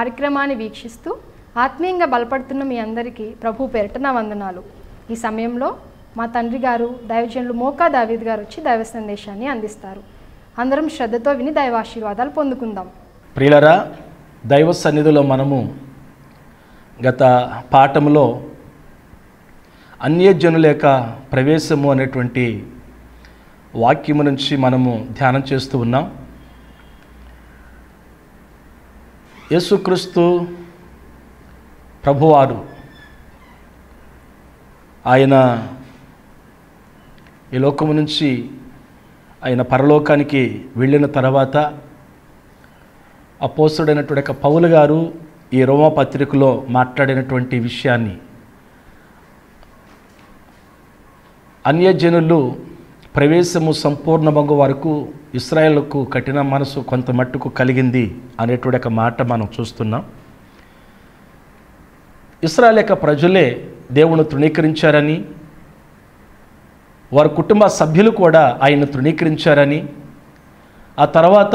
కార్యక్రమాన్ని వీక్షిస్తూ ఆత్మీయంగా బలపడుతున్న మీ అందరికీ ప్రభు పేరిట నా వందనాలు. ఈ సమయంలో మా తండ్రి గారు దైవజనులు మోకా దావీద్ గారు వచ్చి దైవ సందేశాన్ని అందిస్తారు. అందరం శ్రద్ధతో విని దైవాశీర్వాదాలు పొందుకుందాం. ప్రియులరా దైవ సన్నిధిలో మనము గత పాఠములో అన్యజనుల యొక్క ప్రవేశము అనేటువంటి వాక్యము నుంచి మనము ధ్యానం చేస్తూ ఉన్నాం. యేసుక్రీస్తు ప్రభువారు ఆయన ఈ లోకము నుంచి ఆయన పరలోకానికి వెళ్ళిన తర్వాత అపోసుడైనటువంటి యొక్క పౌలు గారు ఈ రోమా పత్రికలో మాట్లాడినటువంటి విషయాన్ని. అన్యజనులు ప్రవేశము సంపూర్ణమగు వరకు ఇస్రాయేల్కు కఠిన మనసు కొంత మట్టుకు కలిగింది అనేటువంటి ఒక మాట మనం చూస్తున్నాం. ఇస్రాయల్ యొక్క ప్రజలే దేవుని తృణీకరించారని వారి కుటుంబ సభ్యులు కూడా ఆయన తృణీకరించారని ఆ తర్వాత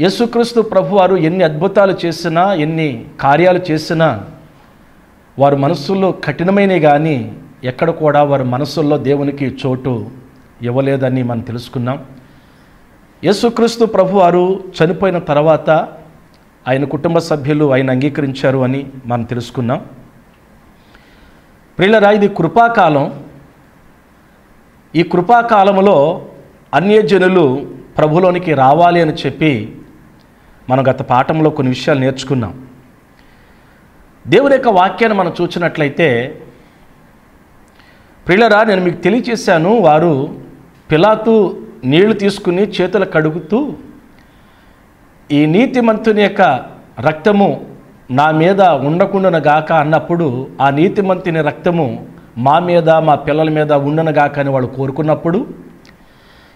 యేసుక్రీస్తు ప్రభువారు ఎన్ని అద్భుతాలు చేసినా ఎన్ని కార్యాలు చేసినా వారి మనస్సుల్లో కఠినమైనవి కానీ ఎక్కడ కూడా వారి మనసుల్లో దేవునికి చోటు ఇవ్వలేదని మనం తెలుసుకున్నాం. యేసుక్రీస్తు ప్రభువారు చనిపోయిన తర్వాత ఆయన కుటుంబ సభ్యులు ఆయన అంగీకరించారు అని మనం తెలుసుకున్నాం. ప్రియులరా ఇది కృపాకాలం. ఈ కృపాకాలంలో అన్యజనులు ప్రభులోనికి రావాలి అని చెప్పి మనం గత పాఠంలో కొన్ని విషయాలు నేర్చుకున్నాం. దేవుని యొక్క వాక్యాన్ని మనం చూసినట్లయితే ప్రియులరా నేను మీకు తెలియచేశాను వారు పిలాతు నీళ్ళు తీసుకుని చేతులు కడుగుతూ ఈ నీతిమంతుని యొక్క రక్తము నా మీద ఉండకుండాను గాక అన్నప్పుడు ఆ నీతిమంతుని రక్తము మా మీద మా పిల్లల మీద ఉండనగాక అని వాళ్ళు కోరుకున్నప్పుడు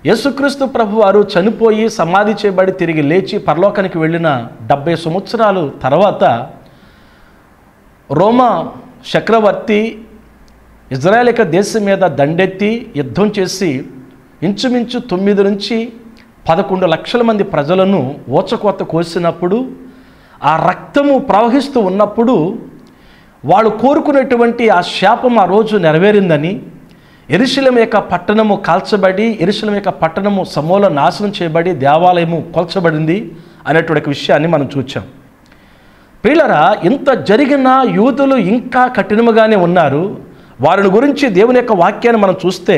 యేసుక్రీస్తు ప్రభు వారు చనిపోయి సమాధి చేయబడి తిరిగి లేచి పరలోకానికి వెళ్ళిన డెబ్బై సంవత్సరాలు తర్వాత రోమా చక్రవర్తి ఇజ్రాయెల్ యొక్క దేశం మీద దండెత్తి యుద్ధం చేసి ఇంచుమించు తొమ్మిది నుంచి పదకొండు లక్షల మంది ప్రజలను ఓచకోత కోసినప్పుడు ఆ రక్తము ప్రవహిస్తూ ఉన్నప్పుడు వాళ్ళు కోరుకునేటువంటి ఆ శాపం ఆ రోజు నెరవేరిందని ఎరుశలం యొక్క పట్టణము కాల్చబడి ఎరుశలం యొక్క పట్టణము సమూల నాశనం చేయబడి దేవాలయము కొల్చబడింది అనేటువంటి విషయాన్ని మనం చూచాం. ప్రియులరా ఇంత జరిగిన యూదులు ఇంకా కఠినముగానే ఉన్నారు. వారిని గురించి దేవుని యొక్క వాక్యాన్ని మనం చూస్తే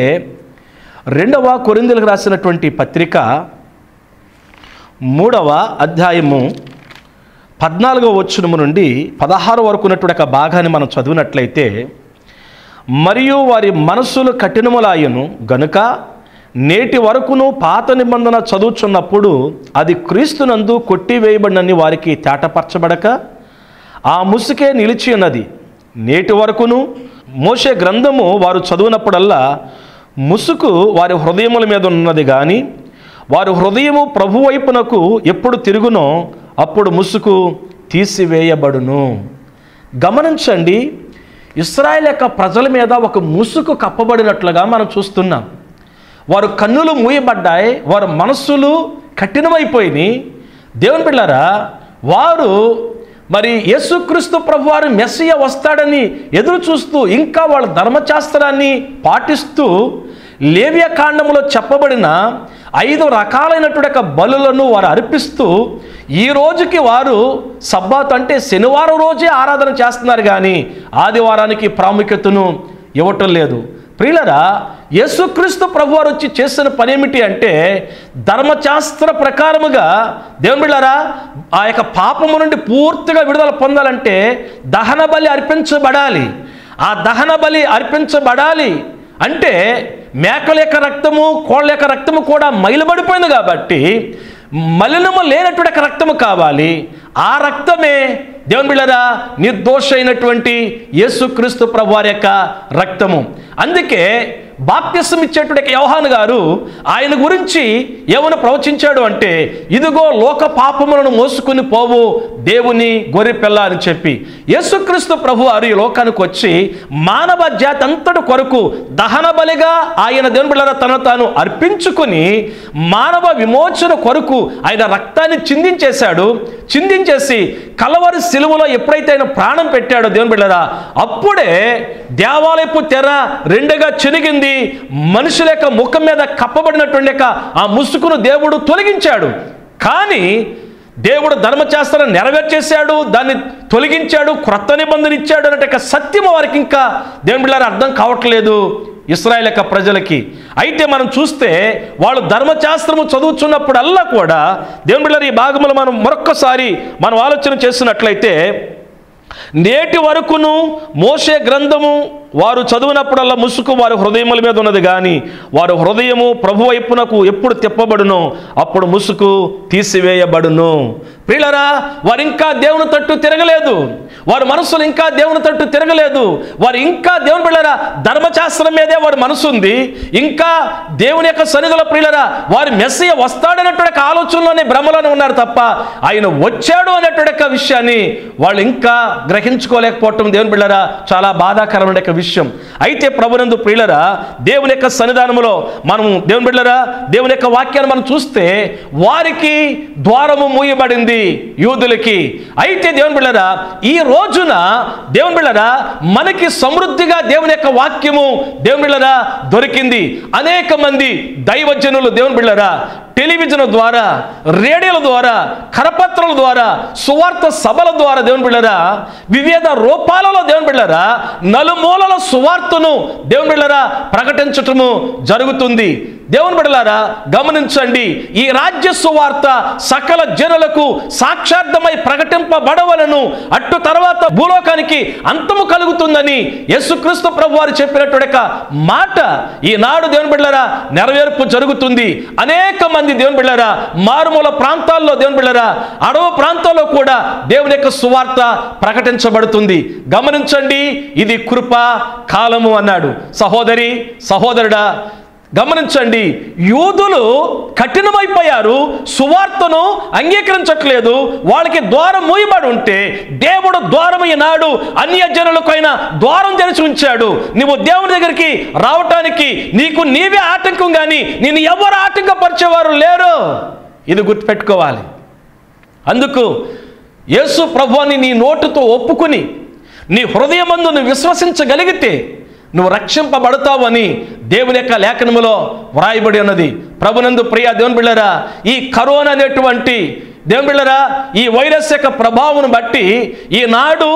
రెండవ కొరిందులకు రాసినటువంటి పత్రిక మూడవ అధ్యాయము పద్నాలుగవ వచ్చినము నుండి పదహారు వరకు ఉన్నటువంటి ఒక భాగాన్ని మనం చదివినట్లయితే మరియు వారి మనస్సులు కఠినములాయను గనుక నేటి వరకును పాత నిబంధన చదువుచున్నప్పుడు అది క్రీస్తునందు కొట్టివేయబడినని వారికి తేటపరచబడక ఆ ముసుకే నిలిచి ఉన్నది. నేటి వరకును మోసే గ్రంథము వారు చదివినప్పుడల్లా ముసుకు వారి హృదయముల మీద ఉన్నది కానీ వారి హృదయము ప్రభు వైపునకు ఎప్పుడు తిరుగునో అప్పుడు ముసుకు తీసివేయబడును. గమనించండి ఇస్రాయల్ యొక్క ప్రజల మీద ఒక ముసుకు కప్పబడినట్లుగా మనం చూస్తున్నాం. వారు కన్నులు మూయబడ్డాయి వారి మనస్సులు కఠినమైపోయినాయి. దేవుని బిళ్ళారా వారు మరి యేసుక్రీస్తు ప్రభువారు మెస్సియ వస్తాడని ఎదురు చూస్తూ ఇంకా వాళ్ళ ధర్మశాస్త్రాన్ని పాటిస్తూ లేవ్య కాండములో చెప్పబడిన ఐదు రకాలైనటువంటి యొక్క బలులను వారు అర్పిస్తూ ఈ రోజుకి వారు సబ్బాత్ అంటే శనివారం రోజే ఆరాధన చేస్తున్నారు కానీ ఆదివారానికి ప్రాముఖ్యతను ఇవ్వటం లేదు. ప్రియులరా యేసుక్రీస్తు ప్రభు వారు వచ్చి చేసిన పని ఏమిటి అంటే ధర్మశాస్త్ర ప్రకారముగా దేవుని బిళ్ళారా ఆ యొక్క పాపము నుండి పూర్తిగా విడుదల పొందాలంటే దహన బలి అర్పించబడాలి. ఆ దహన బలి అర్పించబడాలి అంటే మేకల యొక్క రక్తము కోళ్ళ యొక్క రక్తము కూడా మైలబడిపోయింది కాబట్టి మలినము లేనటువంటి రక్తము కావాలి. ఆ రక్తమే దేవుని బిళ్ళరా నిర్దోష అయినటువంటి యేసుక్రీస్తు ప్రభు వారి యొక్క రక్తము. అందుకే బాప్యసం ఇచ్చేటువంటి యోహాను గారు ఆయన గురించి ఏమైనా ప్రవచించాడు అంటే ఇదిగో లోక పాపములను మోసుకుని పోవు దేవుని గొర్రెపిల్ల అని చెప్పి. యేసుక్రీస్తు ప్రభు వారు ఈ లోకానికి వచ్చి మానవ జాతి అంతటి కొరకు దహన బలిగా ఆయన దేవుని తన తాను అర్పించుకుని మానవ విమోచన కొరకు ఆయన రక్తాన్ని చిందించేశాడు. చిందించేసి కలవరి సిలువలో ఎప్పుడైతే ఆయన ప్రాణం పెట్టాడో దేవుని బిళ్ళరా అప్పుడే దేవాలయపు తెర రెండుగా మనుషుల యొక్క ముఖం మీద కప్పబడినటువంటి యొక్క ఆ ముసుకును దేవుడు తొలగించాడు. కానీ దేవుడు ధర్మశాస్త్రం నెరవేర్చేశాడు దాన్ని తొలగించాడు క్రొత్త నిబంధన ఇచ్చాడు అన్నట్టు సత్యం వారికి ఇంకా దేవుని బిళ్ళారు అర్థం కావట్లేదు ఇస్రాయల్ యొక్క ప్రజలకి. అయితే మనం చూస్తే వాళ్ళు ధర్మశాస్త్రము చదువుతున్నప్పుడల్లా కూడా దేవుని బిళ్ళారు ఈ భాగములు మనం మరొక్కసారి మనం ఆలోచన చేసినట్లయితే నేటి వరకును మోసే గ్రంథము వారు చదివినప్పుడల్లా ముసుకు వారి హృదయముల మీద ఉన్నది కానీ వారి హృదయము ప్రభు వైపునకు ఎప్పుడు తిప్పబడును అప్పుడు ముసుగు తీసివేయబడును. ప్రియులరా వారు ఇంకా దేవుని తట్టు తిరగలేదు. వారి మనసులు ఇంకా దేవుని తట్టు తిరగలేదు. వారు ఇంకా దేవుని బిళ్ళరా ధర్మశాస్త్రం మీదే వారి మనసు ఉంది. ఇంకా దేవుని యొక్క సన్నిధిలో ప్రియులరా వారి మెస్సయ్య వస్తాడన్నటువంటి ఆలోచనలోనే భ్రమలోనే ఉన్నారు తప్ప ఆయన వచ్చాడు అనేటువంటి విషయాన్ని వాళ్ళు ఇంకా గ్రహించుకోలేకపోవటం దేవుని బిళ్ళరా చాలా బాధాకరమైన యొక్క విషయం. అయితే ప్రభునందు ప్రియులరా దేవుని యొక్క సన్నిధానములో మనం దేవుని బిళ్ళరా దేవుని యొక్క వాక్యాన్ని మనం చూస్తే వారికి ద్వారము మూయబడింది యూదులకి. అయితే దేవుని బిళ్ళరా ఈ రోజున దేవుని బిళ్ళరా మనకి సమృద్ధిగా దేవుని యొక్క వాక్యము దేవుని బిళ్ళరా దొరికింది. అనేక మంది దైవజనులు దేవుని బిళ్ళరా టెలివిజన్ ద్వారా రేడియోల ద్వారా కరపత్రాల ద్వారా సువార్త సభల ద్వారా దేవుని బిళ్ళరా వివిధ రూపాలలో దేవుని బిళ్ళరా నలుమూలల సువార్తను దేవుని బిళ్ళరా ప్రకటించటము జరుగుతుంది. దేవుని బిడలారా గమనించండి ఈ రాజ్య సువార్త సకల జనులకు సాక్షార్థమై ప్రకటింపబడవలను. అట్టు తర్వాత భూలోకానికి అంతము కలుగుతుందని యేసుక్రీస్తు ప్రభు వారు చెప్పినటువంటి మాట ఈనాడు దేవుని బిడ్డలారా నెరవేర్పు జరుగుతుంది. అనేక మంది దేవుని బిడ్డలారా మారుమూల ప్రాంతాల్లో దేవుని బిడ్డలారా అడవు ప్రాంతాల్లో కూడా దేవుని యొక్క సువార్త ప్రకటించబడుతుంది. గమనించండి ఇది కృప కాలము అన్నాడు. సహోదరి సహోదరుడా గమనించండి యూదులు కఠినమైపోయారు సువార్తను అంగీకరించట్లేదు వాళ్ళకి ద్వారం మూయబడి ఉంటే దేవుడు ద్వారం ఈనాడు అన్య జనులకైనా ద్వారం తెరిచి ఉంచాడు. నువ్వు దేవుని దగ్గరికి రావటానికి నీకు నీవే ఆటంకం కానీ నేను ఎవరు ఆటంకపరిచేవారు లేరు. ఇది గుర్తుపెట్టుకోవాలి. అందుకు యేసు ప్రభువాన్ని నీ నోటుతో ఒప్పుకుని నీ హృదయమందు నువ్వు విశ్వసించగలిగితే నువ్వు రక్షింపబడతావని దేవుని యొక్క లేఖనములో వ్రాయబడి ఉన్నది. ప్రభునందు ప్రియ దేవుని బిళ్ళరా ఈ కరోనా అనేటువంటి దేవుని బిళ్ళరా ఈ వైరస్ యొక్క ప్రభావం బట్టి ఈనాడు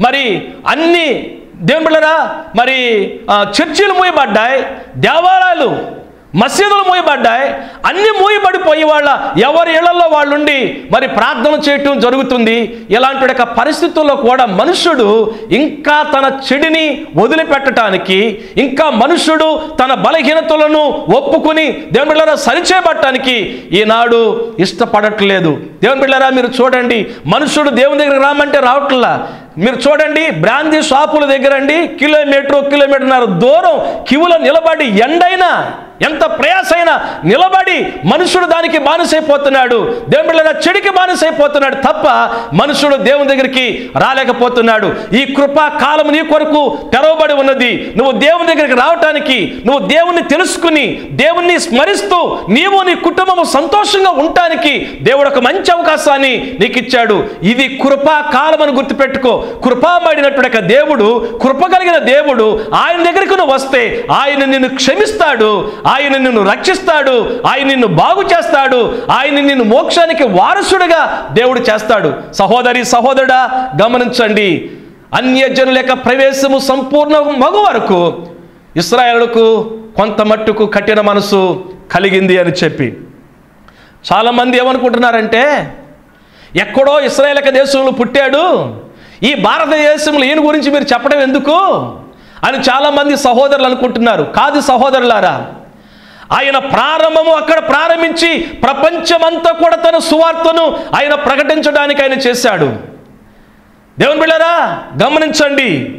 మరి అన్ని దేవుని బిళ్ళరా మరి చర్చిలు మూయబడ్డాయి దేవాలయాలు మసీదులు మూయబడ్డాయి. అన్ని మూయబడిపోయి వాళ్ళ ఎవరి ఇళ్ళలో వాళ్ళుండి మరి ప్రార్థన చేయటం జరుగుతుంది. ఇలాంటి యొక్క పరిస్థితుల్లో కూడా మనుషుడు ఇంకా తన చెడిని వదిలిపెట్టడానికి ఇంకా మనుషుడు తన బలహీనతలను ఒప్పుకుని దేవుని బిళ్ళరా సరిచేయబట్టడానికి ఈనాడు ఇష్టపడట్లేదు. దేవుని బిళ్ళరా మీరు చూడండి మనుషుడు దేవుని దగ్గర రామంటే రావట్లా. మీరు చూడండి బ్రాందీ షాపుల దగ్గర అండి కిలోమీటర్ కిలోమీటర్న్నర దూరం క్యూలో నిలబడి ఎండైనా ఎంత ప్రయాసైనా నిలబడి మనుషుడు దానికి బానిసైపోతున్నాడు దేవుళ్ళ చెడికి బానిసైపోతున్నాడు తప్ప మనుషుడు దేవుని దగ్గరికి రాలేకపోతున్నాడు. ఈ కృపా కాలం నీ కొరకు తెరవబడి ఉన్నది. నువ్వు దేవుని దగ్గరికి రావటానికి నువ్వు దేవుణ్ణి తెలుసుకుని దేవుణ్ణి స్మరిస్తూ నీవు నీ కుటుంబము సంతోషంగా ఉండటానికి దేవుడు ఒక మంచి అవకాశాన్ని నీకు ఇచ్చాడు ఇది కృపా కాలం అని గుర్తుపెట్టుకో కృపాబడినటువంటి దేవుడు కృప కలిగిన దేవుడు ఆయన దగ్గరికి నువ్వు వస్తే ఆయన నిన్ను క్షమిస్తాడు. ఆయన నిన్ను రక్షిస్తాడు ఆయన నిన్ను బాగు చేస్తాడు ఆయన నిన్ను మోక్షానికి వారసుడిగా దేవుడు చేస్తాడు. సహోదరి సహోదరుడా గమనించండి. అన్యజనుల యొక్క ప్రవేశము సంపూర్ణ మగు వరకు ఇస్రాయేలుకు కొంత మట్టుకు కఠిన మనసు కలిగింది అని చెప్పి. చాలామంది ఏమనుకుంటున్నారంటే ఎక్కడో ఇస్రాయేల్ దేశంలో పుట్టాడు ఈ భారతదేశంలో ఈయన గురించి మీరు చెప్పడం ఎందుకు? అని చాలామంది సహోదరులు అనుకుంటున్నారు. కాదు సహోదరులారా ఆయన ప్రారంభము అక్కడ ప్రారంభించి ప్రపంచమంతా కూడా తన సువార్తను ఆయన ప్రకటించడానికి ఆయన చేశాడు. దేవుని బిళ్ళరా గమనించండి.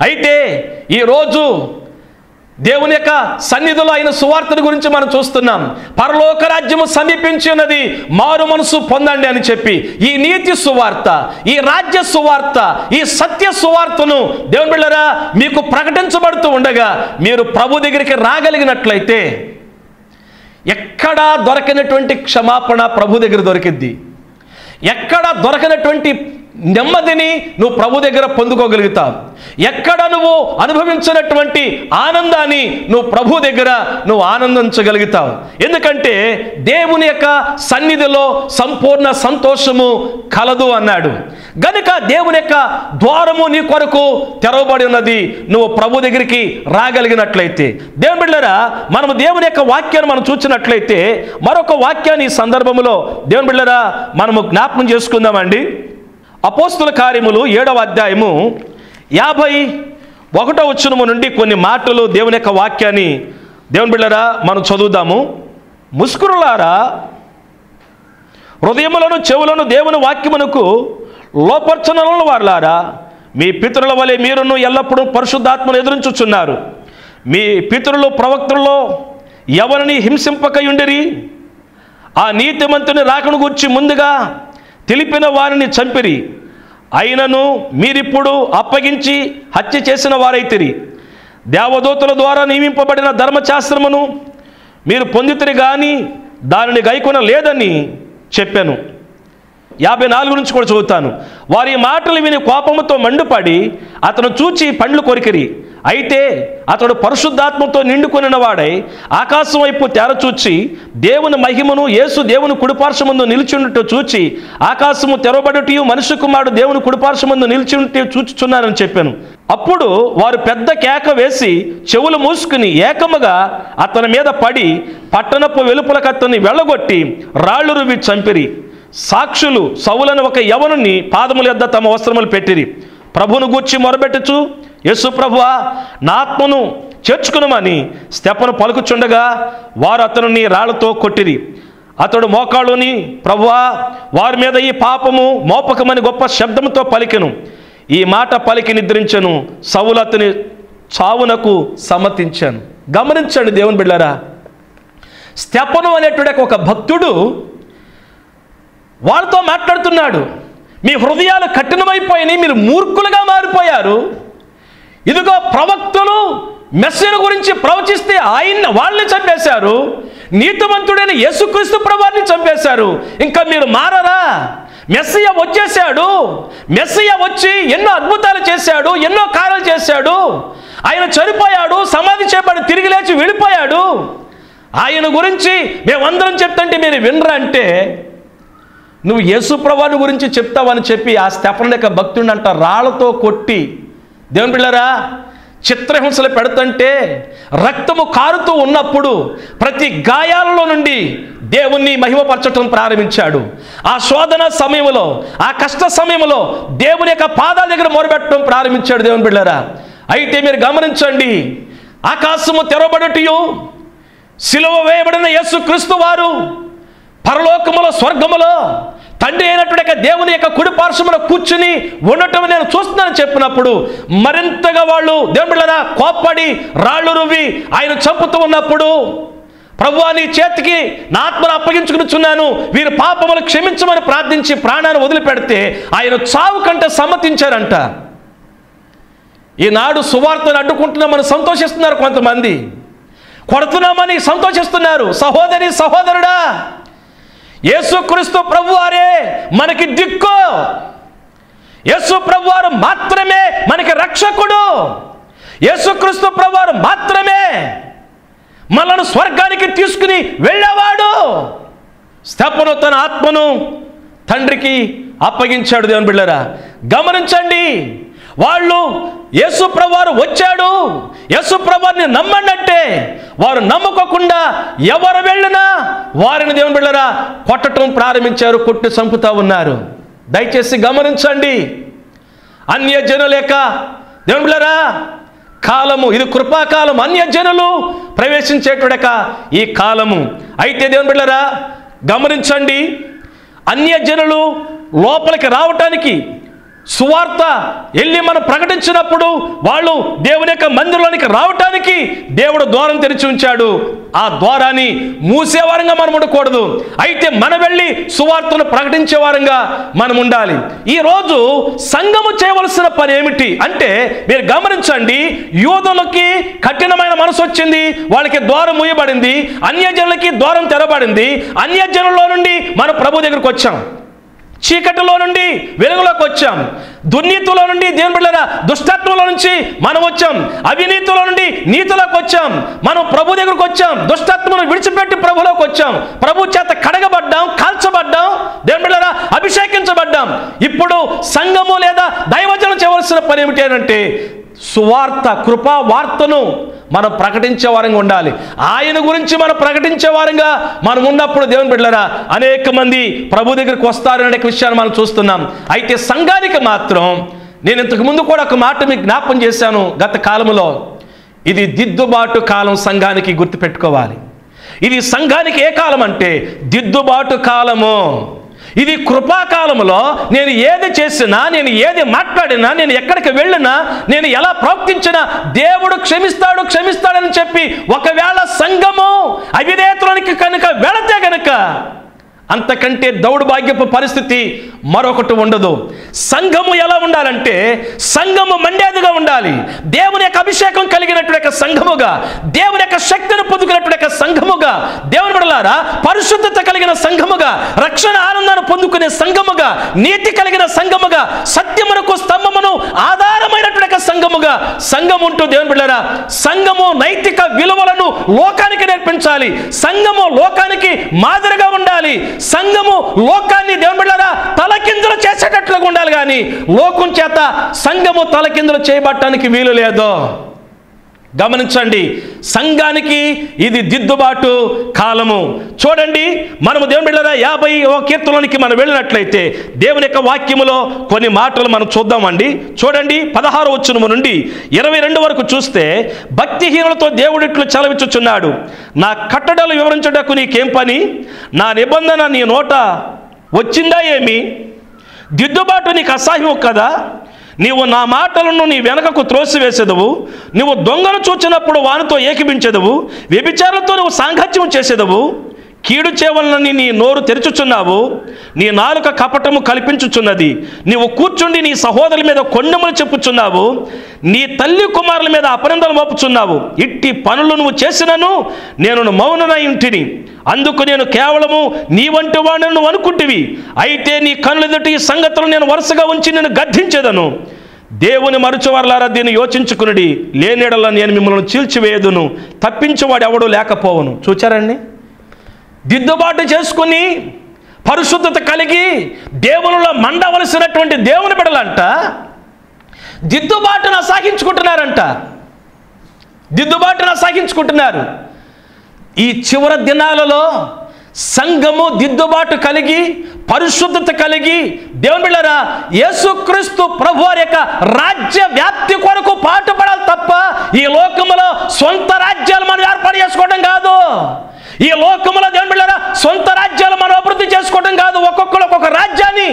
అయితే ఈరోజు దేవుని యొక్క సన్నిధిలో అయిన సువార్తను గురించి మనం చూస్తున్నాం. పరలోక రాజ్యము సమీపించినది మారు మనసు పొందండి అని చెప్పి ఈ నీతి సువార్త ఈ రాజ్య సువార్త ఈ సత్య సువార్తను దేవుని బిళ్ళరా మీకు ప్రకటించబడుతూ ఉండగా మీరు ప్రభు దగ్గరికి రాగలిగినట్లయితే ఎక్కడా దొరకనటువంటి క్షమాపణ ప్రభు దగ్గర దొరికిద్ది. ఎక్కడ దొరకనటువంటి నెమ్మదిని నువ్వు ప్రభు దగ్గర పొందుకోగలుగుతావు. ఎక్కడ నువ్వు అనుభవించినటువంటి ఆనందాన్ని నువ్వు ప్రభు దగ్గర నువ్వు ఆనందించగలుగుతావు. ఎందుకంటే దేవుని యొక్క సన్నిధిలో సంపూర్ణ సంతోషము కలదు అన్నాడు. గనుక దేవుని యొక్క ద్వారము నీ కొరకు తెరవబడి ఉన్నది నువ్వు ప్రభు దగ్గరికి రాగలిగినట్లయితే. దేవుని బిడ్డరా మనము దేవుని యొక్క వాక్యాన్ని మనం చూసినట్లయితే మరొక వాక్యాన్ని ఈ సందర్భంలో దేవుని బిడ్డరా మనము జ్ఞాపకం చేసుకుందామండి. అపోస్తుల కార్యములు ఏడవ అధ్యాయము యాభై ఒకటో వచ్చునము నుండి కొన్ని మాటలు దేవుని యొక్క వాక్యాన్ని దేవుని బిళ్ళరా మనం చదువుదాము. ముస్కురులారా హృదయములను చెవులను దేవుని వాక్యమునకు లోపర్చనలను వారులారా మీ పితరుల వలె మీరును ఎల్లప్పుడూ పరిశుద్ధాత్మను ఎదురించుచున్నారు. మీ పితరులు ప్రవక్తల్లో ఎవరిని హింసింపకయుండిరి? ఆ నీతిమంతుని రాకను గురించి ముందుగా తెలిపిన వారిని చంపిరి. అయినను మీరిప్పుడు అప్పగించి హత్య చేసిన వారైతిరి దేవదూతల ద్వారా నియమింపబడిన ధర్మశాస్త్రమును మీరు పొందితిరి కానీ దానిని గైకొన లేదని చెప్పాను. యాభై నాలుగు నుంచి కూడా చదువుతాను. వారి మాటలు విని కోపముతో మండుపడి అతను చూచి పండ్లు కొరికిరి. అయితే అతడు పరిశుద్ధాత్మతో నిండుకొనిన వాడై ఆకాశం వైపు తెరచూచి దేవుని మహిమను యేసు దేవుని కుడిపార్శ్వమందు నిలిచినట్టు చూచి ఆకాశము తెరవబడుటయు మనుష్య కుమారుడు దేవుని కుడిపార్శ్వమందు నిలిచినట్టు చూచుచున్నానని చెప్పాను. అప్పుడు వారు పెద్ద కేక వేసి చెవులు మూసుకుని ఏకముగా అతని మీద పడి పట్టణపు వెలుపులకు అతన్ని వెళ్ళగొట్టి రాళ్ళు రువి చంపిరి. సాక్షులు సవులను ఒక యవనుని పాదముల యొద్ద తమ వస్త్రములు పెట్టిరి. ప్రభును గూర్చి మొరబెట్టుచు యేసు ప్రభువా నా ఆత్మను చేర్చుకునమని స్టెప్పను పలుకుచుండగా వారు అతనిని రాళ్ళతో కొట్టిరి. అతడు మోకాళ్ళుని ప్రభువా వారి మీద ఈ పాపము మోపకమని గొప్ప శబ్దంతో పలికెను. ఈ మాట పలికి నిద్రించను. సవులు అతని చావునకు సమ్మతించాను. గమనించండి దేవుని బిళ్ళారా స్టెపను అనేటువంటి ఒక భక్తుడు వాళ్ళతో మాట్లాడుతున్నాడు. మీ హృదయాలు కఠినమైపోయినాయి మీరు మూర్ఖులుగా మారిపోయారు. ఇదిగో ప్రవక్తలు మెస్సీని గురించి ప్రవచిస్తే ఆయన్ని వాళ్ళని చంపేశారు. నీతిమంతుడైన యేసుక్రీస్తు ప్రభాన్ని చంపేశారు. ఇంకా మీరు మారరా? మెస్సియ వచ్చేసాడు మెస్సియ వచ్చి ఎన్నో అద్భుతాలు చేశాడు ఎన్నో కార్యాలు చేశాడు. ఆయన చనిపోయాడు సమాధి చేపడి తిరిగి లేచి వెళ్ళిపోయాడు. ఆయన గురించి మేమందరం చెప్తుంటే మీరు వినరా అంటే నువ్వు యేసుప్రభాని గురించి చెప్తావని చెప్పి ఆ స్టెఫన్ యొక్క భక్తుడిని అంట రాళ్ళతో కొట్టి దేవుని పిల్లరా చిత్రహింసలు పెడుతుంటే రక్తము కారుతూ ఉన్నప్పుడు ప్రతి గాయాలలో నుండి దేవుణ్ణి మహిమపరచటం ప్రారంభించాడు. ఆ శోధన సమయంలో ఆ కష్ట సమయంలో దేవుని యొక్క పాదాల దగ్గర మొరబెట్టడం ప్రారంభించాడు దేవుని బిళ్ళరా. అయితే మీరు గమనించండి ఆకాశము తెరబడటయు సిలువ వేయబడిన యేసుక్రీస్తు వారు పరలోకములో స్వర్గములో తండ్రి అయినటువంటి యొక్క దేవుని యొక్క కుడి పార్శ్వమున కూర్చుని ఉండటం నేను చూస్తున్నానని చెప్పినప్పుడు మరింతగా వాళ్ళు దేవుళ్ళరా కోప్పడి రాళ్ళు రువ్వి ఆయన చంపుతూ ఉన్నప్పుడు ప్రభు నీ చేతికి నా ఆత్మను అప్పగించుకునిచున్నాను. వీరి పాపములు క్షమించమని ప్రార్థించి ప్రాణాన్ని వదిలిపెడితే ఆయన చావు కంటే సమ్మతించారంట. ఈనాడు సువార్తను అడ్డుకుంటున్నామని సంతోషిస్తున్నారు కొంతమంది. కొడుతున్నామని సంతోషిస్తున్నారు. సహోదరి సహోదరుడా యేసుక్రీస్తు ప్రభువారే మనకి దిక్కు. యేసు ప్రభువారు మాత్రమే మనకి రక్షకుడు. యేసుక్రీస్తు ప్రభువారు మాత్రమే మనను స్వర్గానికి తీసుకుని వెళ్ళేవాడు. స్తెపను తన ఆత్మను తండ్రికి అప్పగించాడు దేవుని బిళ్ళరా. గమనించండి. వాళ్ళు యేసుప్రవారు వచ్చాడు. యేసుప్రవారిని ప్రభువారిని వారు నమ్ముకోకుండా ఎవరు వెళ్ళినా వారిని దేవుని వెళ్ళరా కొట్టడం ప్రారంభించారు కొట్టి చంపుతా ఉన్నారు. దయచేసి గమనించండి. అన్య జనుల యొక్క దేవుని బిళ్ళరా కాలము ఇది కృపాకాలం. అన్య జనులు ప్రవేశించేటుడక ఈ కాలము. అయితే దేవుని బిళ్ళరా గమనించండి. అన్య జనులు లోపలికి రావటానికి సువార్త వెళ్ళి మనం ప్రకటించినప్పుడు వాళ్ళు దేవుని యొక్క మందిరంలోనికి రావటానికి దేవుడు ద్వారం తెరిచి ఉంచాడు. ఆ ద్వారాన్ని మూసేవారంగా మనం ఉండకూడదు. అయితే మనం వెళ్ళి సువార్తను ప్రకటించే వారంగా మనం ఉండాలి. ఈరోజు సంఘము చేయవలసిన పని ఏమిటి అంటే మీరు గమనించండి యూదులకి కఠినమైన మనసు వచ్చింది వాళ్ళకి ద్వారం మూయబడింది అన్యజనులకి ద్వారం తెరబడింది అన్యజనుల్లో నుండి మన ప్రభు దగ్గరికి వచ్చాం. చీకటిలో నుండి వెలుగులోకి వచ్చాం. దుర్నీతిలో నుండి దేవుని బిడ్డలారా దుష్టత్వంలో నుంచి మనం వచ్చాం. అవినీతిలో నుండి నీతిలోకి వచ్చాం. మనం ప్రభు దగ్గరకు వచ్చాం. దుష్టత్వను విడిచిపెట్టి ప్రభులోకి వచ్చాం. ప్రభు చేత కడగబడ్డాం కాల్చబడ్డాం. దేవుని బిడ్డలారా అభిషేకించబడ్డాం. ఇప్పుడు సంఘము లేదా దైవజనం చేయవలసిన పని ఏమిటి అంటే సువార్త కృపా వార్తను మనం ప్రకటించే వారంగా ఉండాలి. ఆయన గురించి మనం ప్రకటించే వారంగా మనం ఉన్నప్పుడు దేవుని బిడ్డలరా అనేక మంది ప్రభు దగ్గరికి వస్తారనే విషయాన్ని మనం చూస్తున్నాం. అయితే సంఘానికి మాత్రం నేను ఇంతకు ముందు కూడా ఒక మాట మీకు జ్ఞాపం చేశాను గత కాలంలో. ఇది దిద్దుబాటు కాలం సంఘానికి గుర్తుపెట్టుకోవాలి. ఇది సంఘానికి ఏ కాలం అంటే దిద్దుబాటు కాలము. ఇది కృపాకాలంలో నేను ఏది చేసినా నేను ఏది మాట్లాడినా నేను ఎక్కడికి వెళ్ళినా నేను ఎలా ప్రవర్తించినా దేవుడు క్షమిస్తాడు క్షమిస్తాడని చెప్పి ఒకవేళ సంఘము అవిధేయతలోనికి కనుక వెళతే కనుక అంతకంటే దౌర్భాగ్యపు పరిస్థితి మరొకటి ఉండదు. సంఘము ఎలా ఉండాలంటే సంఘము మండేదిగా ఉండాలి. దేవుని యొక్క అభిషేకం కలిగినటువంటి యొక్క సంఘముగా దేవుని యొక్క శక్తిని పొందుకున్నటువంటి యొక్క సంఘముగా దేవుని బిడలారా పరిశుద్ధత కలిగిన సంఘముగా రక్షణ ఆనందాన్ని పొందుకునే సంఘముగా నీతి కలిగిన సంఘముగా సత్యమునకు స్తంభమును ఆధారమైనటువంటి యొక్క సంఘముగా సంఘం ఉంటూ దేవుని బిడ్డారా సంఘము నైతిక విలువలను లోకానికి నేర్పించాలి. సంఘము లోకానికి మాదిరిగా ఉండాలి. సంఘము లోకాన్ని దేవుని బిడ్డారా తలకిందులు చేసేటట్లుగా ఉండాలి కానీ లోకం చేత సంఘము తలకిందులు చేయబట్టడానికి వీలు లేదు. గమనించండి సంఘానికి ఇది దిద్దుబాటు కాలము. చూడండి మనము దేవుని బిళ్ళరా యాభై ఓ కీర్తనలోనికి మనం వెళ్ళినట్లయితే దేవుని యొక్క వాక్యములో కొన్ని మాటలు మనం చూద్దామండి. చూడండి పదహారు వచ్చునము నుండి ఇరవై రెండు వరకు చూస్తే భక్తిహీనులతో దేవుడిట్లు చలవిచ్చుచున్నాడు నా కట్టడలు వివరించుటకు నీకేం పని? నా నిబంధన నీ నోట వచ్చిందా ఏమి? దిద్దుబాటు నీకు అసహ్యం కదా? నీవు నా మాటలను నీ వెనకకు త్రోసివేసేదవు. నువ్వు దొంగను చూచినప్పుడు వానితో ఏకిపించేదవు వ్యభిచారులతో నువ్వు సాంగత్యం చేసేదవు. కీడు చేవలనని నీ నోరు తెరుచుచున్నావు నీ నాలుక కపటము కల్పించుచున్నది. నీవు కూర్చుండి నీ సహోదరుల మీద కొండములు చెప్పుచున్నావు నీ తల్లి కుమారుల మీద అపనిందలు మోపుచున్నావు. ఇట్టి పనులు నువ్వు చేసినను నేను మౌనన ఇంటిని అందుకు నేను కేవలము నీ వంటి వాడిని నువ్వు అనుకుంటివి. అయితే నీ కనులెదుటి ఈ సంగతులు నేను వరుసగా ఉంచి నేను గద్దించేదను. దేవుని మరుచువారులారా దీన్ని యోచించుకునుడి. లేనిడల నేను మిమ్మల్ని చీల్చివేయదును. తప్పించేవాడు ఎవడు లేకపోవను. చూచారండి? దిద్దుబాటు చేసుకుని పరిశుద్ధత కలిగి దేవునిలో మండవలసినటువంటి దేవుని బిడలంట దిద్దుబాటును అసాగించుకుంటున్నారంట దిద్దుబాటును అసాగించుకుంటున్నారు ఈ చివరి దినాలలో సంఘము దిద్దుబాటు కలిగి పరిశుద్ధత కలిగి దేవుని బిళ్ళరా యేసుక్రీస్తు ప్రభు వారి యొక్క రాజ్య వ్యాప్తి కొరకు పాటుపడాలి తప్ప ఈ లోకములో సొంత రాజ్యాలు మనం ఏర్పాటు చేసుకోవడం కాదు. ఈ లోకములో దేవుని బిళ్ళరా సొంత రాజ్యాలు మనం అభివృద్ధి చేసుకోవడం కాదు. ఒక్కొక్కరు ఒక్కొక్క రాజ్యాన్ని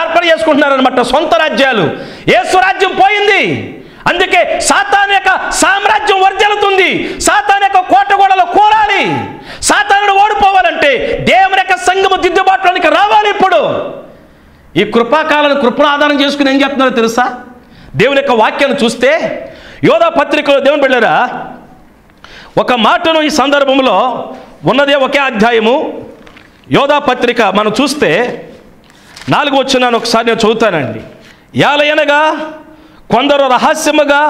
ఏర్పాటు చేసుకుంటున్నారనమాట సొంత రాజ్యాలు. ఏసురాజ్యం పోయింది. అందుకే సాతాన్ యొక్క సామ్రాజ్యం వర్జలుతుంది. సాతాన్ యొక్క కోటగోడలు కోరాలి. సాతానుడు ఓడిపోవాలంటే దేవుని యొక్క సంఘము దిద్దుబాటులోనికి రావాలి ఇప్పుడు. ఈ కృపాకాలను కృపను ఆధారం చేసుకుని ఏం చెప్తున్నారో తెలుసా? దేవుని యొక్క వాక్యాన్ని చూస్తే యోధా పత్రికలో దేవుని బిళ్ళరా ఒక మాటను ఈ సందర్భంలో ఉన్నదే ఒకే అధ్యాయము. యోధా పత్రిక మనం చూస్తే నాలుగు వచ్చినాను ఒకసారి నేను చదువుతానండి. యాలయనగా కొందరు రహస్యముగా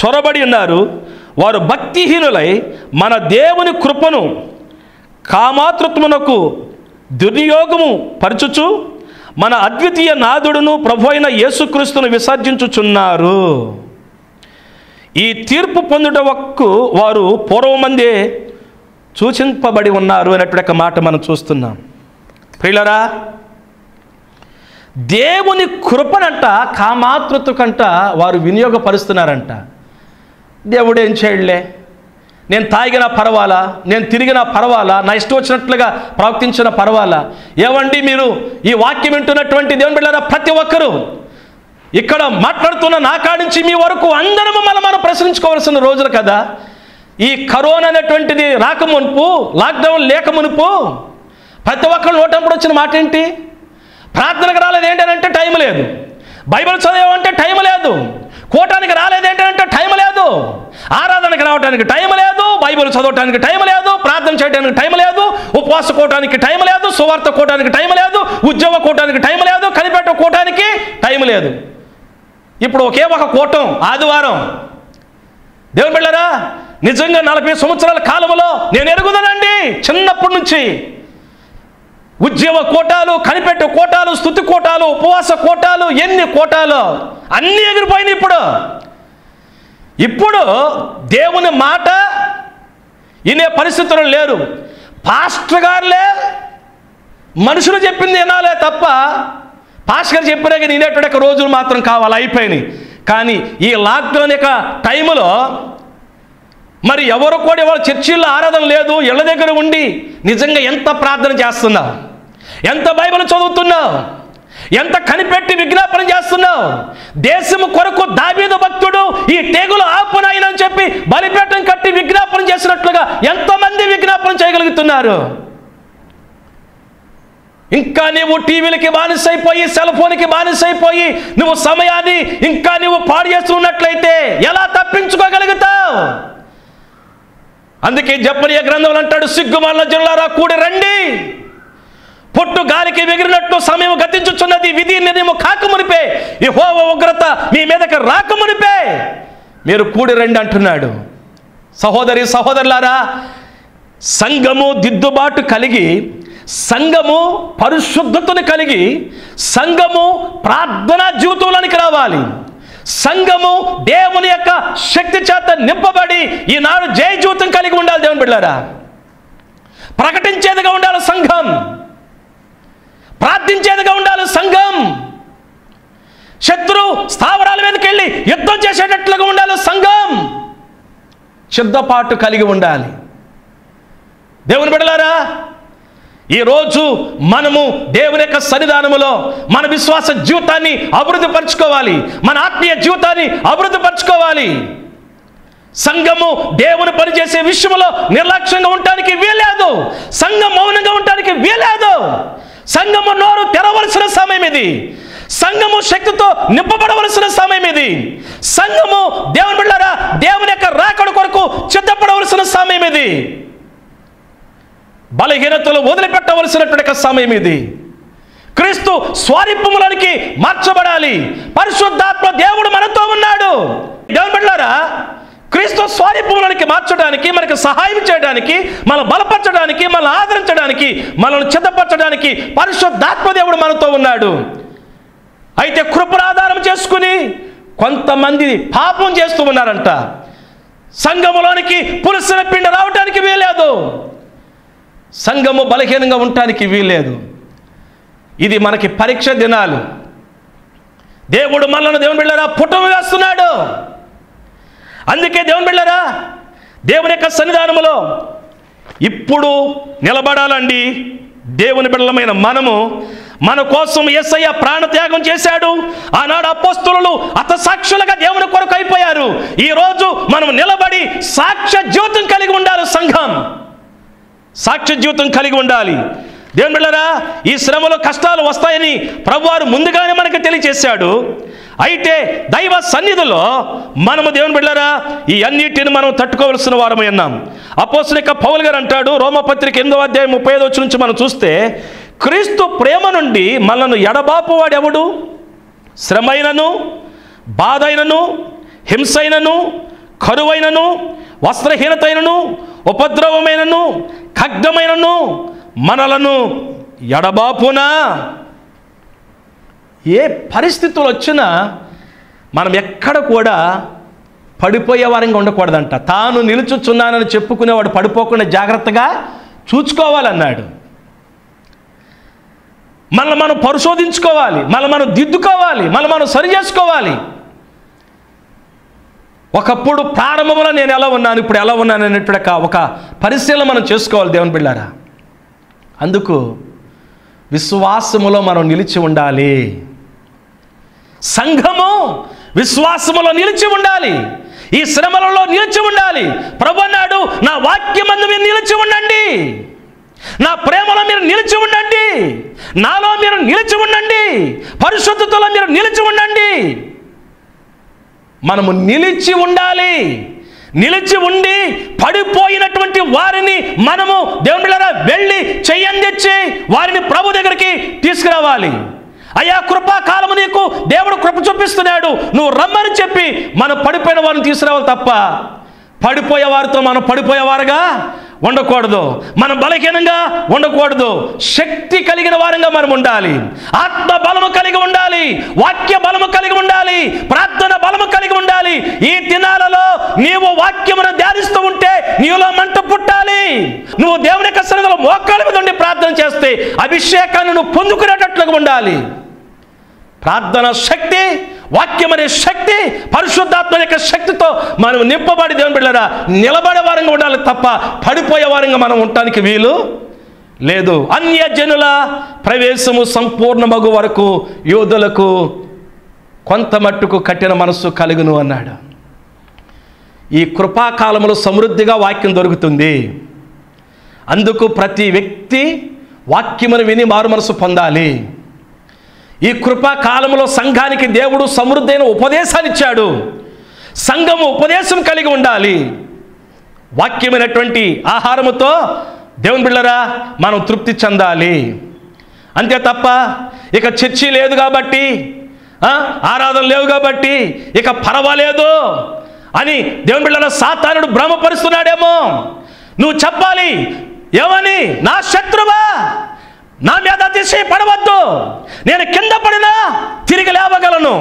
చొరబడి ఉన్నారు. వారు భక్తిహీనులై మన దేవుని కృపను కామాతృత్వమునకు దుర్నియోగము పరచుచు మన అద్వితీయ నాదుడును ప్రభు అయిన యేసుక్రీస్తును విసర్జించుచున్నారు. ఈ తీర్పు పొందుట వారు పూర్వమందే సూచింపబడి ఉన్నారు అనేటువంటి ఒక మాట మనం చూస్తున్నాం. ప్రియులరా దేవుని కృపనంట కామాతృత్వ కంట వారు వినియోగపరుస్తున్నారంట. దేవుడు ఏం చేయలే నేను తాగినా పర్వాలా? నేను తిరిగినా పర్వాలా? నా ఇష్టం వచ్చినట్లుగా ప్రవర్తించిన పర్వాలా? ఏవండి మీరు ఈ వాక్యం వింటున్నటువంటి దేవుని బిడ్డారా ప్రతి ఒక్కరూ ఇక్కడ మాట్లాడుతున్న నా కాడించి నుంచి మీ వరకు అందరము మనం మనం ప్రశ్నించుకోవాల్సిన రోజులు కదా. ఈ కరోనా అనేటువంటిది రాకమునుపు లాక్డౌన్ లేకమునుపు ప్రతి ఒక్కరు నోటంపుడు వచ్చిన మాట ఏంటి ప్రార్థనకు రాలేదు ఏంటంటే టైం లేదు బైబిల్ చదివామంటే టైం లేదు కూటానికి రాలేదు ఏంటంటే టైం లేదు ఆరాధనకి రావడానికి టైం లేదు బైబిల్ చదవటానికి టైం లేదు ప్రార్థన చేయడానికి టైం లేదు ఉపవాస కూటానికి టైం లేదు సువార్త కూటానికి టైం లేదు ఉద్యోగ కూటానికి టైం లేదు కనిపెట్ట కూటానికి టైం లేదు ఇప్పుడు ఒకే ఒక కూటం ఆదివారం దేవుని బిళ్ళరా నిజంగా నలభై సంవత్సరాల కాలంలో నేను ఎరుగుదనండి. చిన్నప్పటి నుంచి ఉద్యమ కోటాలు కనిపెట్టు కోటాలు స్థుతి కోటాలు ఉపవాస కోటాలు ఎన్ని కోటాలు అన్నీ ఎగిరిపోయినాయి ఇప్పుడు. ఇప్పుడు దేవుని మాట ఇనే పరిస్థితులు లేరు. పాస్టర్ గారులే మనుషులు చెప్పింది వినాలే తప్ప పాస్టర్ గారు చెప్పినా కానీ వినేటువంటి రోజులు మాత్రం కావాలి అయిపోయినాయి. కానీ ఈ లాక్డౌన్ యొక్క టైంలో మరి ఎవరు కూడా ఎవరు చర్చిల్లో ఆరాధన లేదు ఇళ్ళ దగ్గర ఉండి నిజంగా ఎంత ప్రార్థన చేస్తున్నావు ఎంత బైబిల్ చదువుతున్నావు ఎంత కనిపెట్టి విజ్ఞాపన చేస్తున్నావు దేశము కొరకు దావీద భక్తుడు ఈ తెగులు ఆపునాయనని చెప్పి బలిపేటం కట్టి విజ్ఞాపన చేసినట్లుగా ఎంతమంది విజ్ఞాపన చేయగలుగుతున్నారు? ఇంకా నీవు టీవీలకి బానిసైపోయి సెల్ ఫోన్కి బానిసైపోయి నువ్వు సమయాన్ని ఇంకా నువ్వు పాడు చేస్తున్నట్లయితే ఎలా తప్పించుకోగలుగుతావు? అందుకే జపనీయ గ్రంథంలో అంటాడు సిగ్గుమాల జిల్లారా కూడి రండి. పొట్టు గాలికి ఎగిరినట్టు సమయం గతించుచున్నది విధి నిర్ణయం కాకమునిపే ఈ హోవ ఉగ్రత మీ మీదకి రాకమునిపే మీరు కూడి రండి అంటున్నాడు. సహోదరి సహోదరులారా సంఘము దిద్దుబాటు కలిగి సంఘము పరిశుద్ధతను కలిగి సంఘము ప్రార్థనా జీవితంలోనికి రావాలి. సంఘము దేవుని యొక్క శక్తి చేత నింపబడి ఈనాడు జయజూతం కలిగి ఉండాలి దేవుని బిడ్డారా ప్రకటించేదిగా ఉండాలి సంఘం. ప్రార్థించేదిగా ఉండాలి సంఘం. శత్రు స్థావరాల మీదకి వెళ్ళి యుద్ధం చేసేటట్లుగా ఉండాలి సంఘం. సిద్ధపాటు కలిగి ఉండాలి. దేవుని బిడలారా ఈరోజు మనము దేవుని యొక్క సన్నిధానములో మన విశ్వాస జీవితాన్ని అభివృద్ధి పరచుకోవాలి. మన ఆత్మీయ జీవితాన్ని అభివృద్ధి పరచుకోవాలి. సంఘము దేవుని పనిచేసే విషయంలో నిర్లక్ష్యంగా ఉండటానికి వీలేదు సంఘం మౌనంగా ఉండటానికి వీలేదు సంఘము నోరు తెరవలసిన సమయం ఇది. సంఘము శక్తితో నింపబడవలసిన సమయం ఇది. సంఘము దేవుని బిళ్ళారా దేవుని యొక్క రాకడ కొరకు చిత్తపడవలసిన సమయం ఇది. బలహీనతలు వదిలిపెట్టవలసినటువంటి సమయం ఇది. క్రీస్తు స్వారిపములనికి మార్చబడాలి. పరిశుద్ధాత్మ దేవుడు మనతో ఉన్నాడు. దేవుని క్రీస్తు స్వారిపములనికి మార్చడానికి మనకి సహాయం చేయడానికి మన బలపరచడానికి మనల్ని ఆదరించడానికి మనల్ని చిత్తపరచడానికి పరిశుద్ధాత్మ దేవుడు మనతో ఉన్నాడు. అయితే కృపను ఆధారం చేసుకుని కొంతమంది పాపం చేస్తూ ఉన్నారంట. సంఘములోనికి పులుసిన పిండి రావటానికి వీలేదు సంఘము బలహీనంగా ఉండటానికి వీల్లేదు. ఇది మనకి పరీక్ష దినాలు. దేవుడు మనల్ని దేవుని బిళ్ళరా పుటం వేస్తున్నాడు. అందుకే దేవుని బిళ్ళరా దేవుని యొక్క సన్నిధానములో ఇప్పుడు నిలబడాలండి. దేవుని బిడ్డలమైన మనము మన కోసం ఎస్ఐ ప్రాణత్యాగం చేశాడు. ఆనాడు అపోస్తులు అతసాక్షులుగా దేవుని కొరకు అయిపోయారు. ఈరోజు మనం నిలబడి సాక్ష్య జీవితం కలిగి ఉండాలి సంఘం. సాక్ష్య జీవితం కలిగి ఉండాలి. దేవుని బిళ్ళరా ఈ శ్రమలో కష్టాలు వస్తాయని ప్రభువారు ముందుగానే మనకు తెలియచేశాడు. అయితే దైవ సన్నిధిలో మనము దేవుని బిళ్ళరా ఈ అన్నిటిని మనం తట్టుకోవలసిన వారమై ఉన్నాం. అపోసలిక పౌల్ గారు అంటాడు రోమపత్రిక ఎనిమిదో అధ్యాయం ముప్పై ఐదు వచ్చి నుంచి మనం చూస్తే క్రీస్తు ప్రేమ నుండి మనను ఎడబాపువాడు ఎవడు శ్రమైనను బాధైనను హింసైనను కరువైనను వస్త్రహీనతైనను ఉపద్రవమైనను అగ్ధమైనను మనలను ఎడబాపున? ఏ పరిస్థితులు వచ్చినా మనం ఎక్కడ కూడా పడిపోయే వారంగా ఉండకూడదంట. తాను నిలుచుచున్నానని చెప్పుకునేవాడు పడిపోకుండా జాగ్రత్తగా చూసుకోవాలన్నాడు మళ్ళీ మనం పరిశోధించుకోవాలి మళ్ళీ మనం దిద్దుకోవాలి మళ్ళీ మనం సరి చేసుకోవాలి ఒకప్పుడు ప్రారంభంలో నేను ఎలా ఉన్నాను ఇప్పుడు ఎలా ఉన్నాను అనేటువంటి ఒక- పరిశీలన మనం చేసుకోవాలి దేవుని బిళ్ళారా అందుకు విశ్వాసములో మనం నిలిచి ఉండాలి. సంఘము విశ్వాసములో నిలిచి ఉండాలి. ఈ శ్రమలలో నిలిచి ఉండాలి. ప్రభు అన్నాడు నా వాక్యమందు మీరు నిలిచి ఉండండి. నా ప్రేమలో మీరు నిలిచి ఉండండి. నాలో మీరు నిలిచి ఉండండి. పరిశుద్ధతలో మీరు నిలిచి ఉండండి. మనము నిలిచి ఉండాలి. నిలిచి ఉండి పడిపోయినటువంటి వారిని మనము దేవుడిలా వెళ్ళి చెయ్యందిచ్చి వారిని ప్రభు దగ్గరికి తీసుకురావాలి. అయ్యా కృపా కాలము నీకు దేవుడు కృప చూపిస్తున్నాడు. నువ్వు రమ్మని చెప్పి మనం పడిపోయిన వారిని తీసుకురావాలి తప్ప. పడిపోయే వారితో మనం పడిపోయేవారుగా? ఉండకూడదు. మనం బలహీనంగా ఉండకూడదు. శక్తి కలిగిన వారంగా మనం ఉండాలి. ఆత్మ బలము కలిగి ఉండాలి. వాక్య బలము కలిగి ఉండాలి. ప్రార్థన బలము కలిగి ఉండాలి. ఈ దినాలలో నీవు వాక్యమును ధ్యానిస్తూ ఉంటే నీలో మంట పుట్టాలి. నువ్వు దేవుని యొక్క సన్నిధిలో మోకాళ్ళ మీద ఉండి ప్రార్థన చేస్తే అభిషేకాన్ని నువ్వు పొందుకునేటట్లుగా ఉండాలి. ప్రార్థన శక్తి వాక్యం అనే శక్తి పరిశుద్ధాత్మ యొక్క శక్తితో మనం నింపబడి దేవుని బిడ్డరా నిలబడే వారంగా ఉండాలి తప్ప పడిపోయే వారంగా మనం ఉండటానికి వీలు లేదు. అన్య జనుల ప్రవేశము సంపూర్ణమగు వరకు యోధులకు కొంత మట్టుకు కట్టిన మనస్సు కలుగును అన్నాడు. ఈ కృపాకాలంలో సమృద్ధిగా వాక్యం దొరుకుతుంది. అందుకు ప్రతి వ్యక్తి వాక్యమును విని మారు మనసు పొందాలి. ఈ కృపా కాలంలో సంఘానికి దేవుడు సమృద్ధైన ఉపదేశాన్ని ఇచ్చాడు. సంఘము ఉపదేశం కలిగి ఉండాలి. వాక్యమైనటువంటి ఆహారముతో దేవుని బిళ్ళరా మనం తృప్తి చెందాలి. అంతే తప్ప ఇక చర్చి లేదు కాబట్టి ఆరాధన లేవు కాబట్టి ఇక పర్వాలేదు అని దేవుని బిళ్ళలో సాతానుడు భ్రమపరుస్తున్నాడేమో. నువ్వు చెప్పాలి ఏమని నా శత్రువా? నా మీద అతిశయపడవద్దు. నేను కింద పడినా తిరిగి లేవగలను.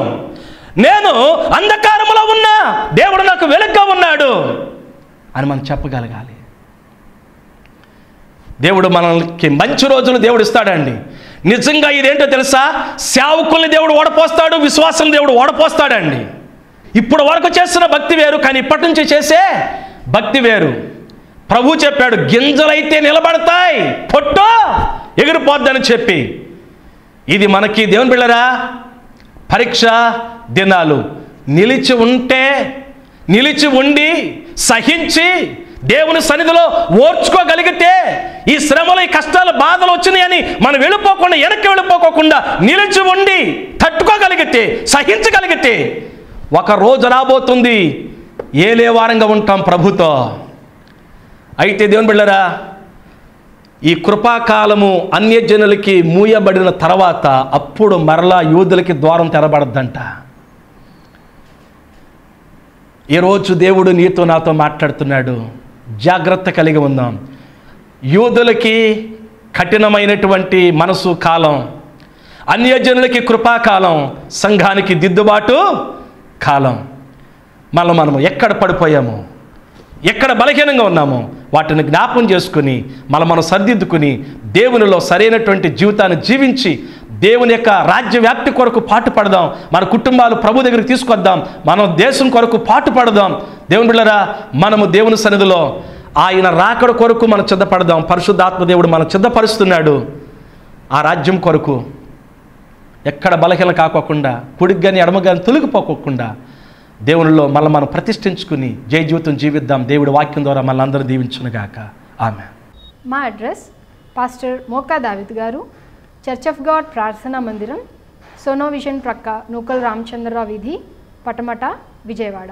నేను అంధకారములో ఉన్నా దేవుడు నాకు వెలుగ్గా ఉన్నాడు అని మనం చెప్పగలగాలి. దేవుడు మనకి మంచి రోజులు దేవుడు ఇస్తాడండి. నిజంగా ఇదేంటో తెలుసా? సేవకుల్ని దేవుడు ఓడపోస్తాడు విశ్వాసం దేవుడు ఓడపోస్తాడండి. ఇప్పుడు వరకు చేస్తున్న భక్తి వేరు కానీ ఇప్పటి నుంచి చేసే భక్తి వేరు. ప్రభు చెప్పాడు గింజలైతే నిలబడతాయి పొట్టు ఎగిరిపోద్దని చెప్పి. ఇది మనకి దేవుని బిళ్ళరా? పరీక్ష దినాలు. నిలిచి ఉంటే నిలిచి ఉండి సహించి దేవుని సన్నిధిలో ఓర్చుకోగలిగితే ఈ శ్రమలు ఈ కష్టాలు బాధలు వచ్చినాయని మనం వెళ్ళిపోకుండా వెనక్కి వెళ్ళిపోకోకుండా నిలిచి ఉండి తట్టుకోగలిగితే సహించగలిగితే ఒక రోజు రాబోతుంది. ఏలే వారంగా ఉంటాం ప్రభుతో? అయితే దేవుని బిళ్ళరా ఈ కృపాకాలము అన్యజనులకి మూయబడిన తర్వాత అప్పుడు మరలా యూదులకి ద్వారం తెరబడద్దంట. ఈరోజు దేవుడు నీతో నాతో మాట్లాడుతున్నాడు. జాగ్రత్త కలిగి ఉందాం. యూదులకి కఠినమైనటువంటి మనసు కాలం అన్యజనులకి కృపాకాలం సంఘానికి దిద్దుబాటు కాలం. మళ్ళీ మనము ఎక్కడ పడిపోయాము? ఎక్కడ బలహీనంగా ఉన్నామో వాటిని జ్ఞాపం చేసుకుని మన మనం సర్దిద్దుకుని దేవునిలో సరైనటువంటి జీవితాన్ని జీవించి దేవుని యొక్క రాజ్య వ్యాప్తి కొరకు పాటు పడదాం మన కుటుంబాలు ప్రభు దగ్గరికి తీసుకొద్దాం మనం దేశం కొరకు పాటు పడదాం. దేవుని బిళ్ళరా మనము దేవుని సన్నిధిలో ఆయన రాకడ కొరకు మనం సిద్ధపడదాం. పరిశుద్ధాత్మ దేవుడు మనం సిద్ధపరుస్తున్నాడు. ఆ రాజ్యం కొరకు ఎక్కడ బలహీన కాకోకుండా కుడికి కానీ ఎడమ కానీ తొలగిపోకోకుండా దేవునిలో మళ్ళీ మనం ప్రతిష్ఠించుకుని జయ జీవితం జీవిద్దాం దేవుడి వాక్యం ద్వారా మళ్ళీ అందరూ దీవించునుగాక. ఆమె మా అడ్రస్ పాస్టర్ మోకా దావిద్ గారు చర్చ్ ఆఫ్ గాడ్ ప్రార్థనా మందిరం సోనో విజన్ ప్రక్క నూకల్ రామచంద్రరావు వీధి పటమట విజయవాడ.